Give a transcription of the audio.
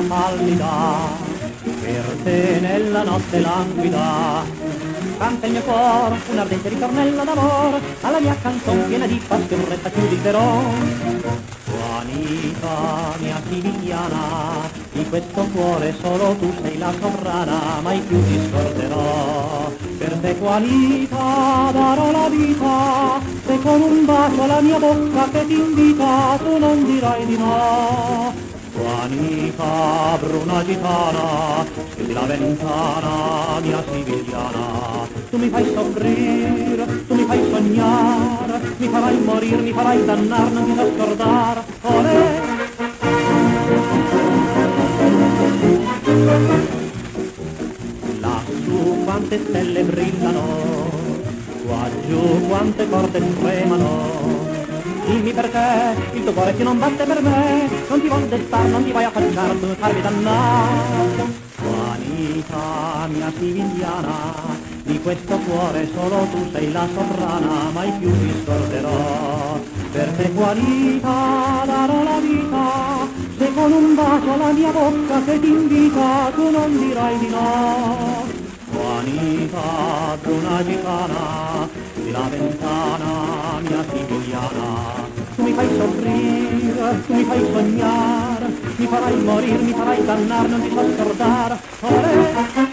pallida, per te nella notte languida. Canta il mio cuore un ardente ritornello d'amore, alla mia canzone piena di passione resta chiuditerò. Juanita, mia siciliana, di questo cuore solo tu sei la sovrana, mai più ti scorderò. Per te Juanita darò la vita, se con un bacio la mia bocca che ti invita, tu non dirai di no. Juanita, bruna gitana, la ventana, mia siciliana. Tu mi fai soffrire, tu mi fai sognare, mi farai morire, mi farai dannar, non ti so scordare. Olè! Lassù quante stelle brillano, qua giù quante corde tremano. Dimmi perché il tuo cuore che non batte per me, non ti vuol destar, non ti vai a facciare, tu farmi dannare. Juanita, mia siciliana, di questo cuore solo tu sei la sovrana, mai più ti scorderò. Per te Juanita darò la vita, se con un bacio la mia bocca che ti invita, tu non dirai di no. Juanita, bruna gitana, fai soffrire, tu mi fai sognare, mi farai morire, mi farai dannar, non ti so scordare.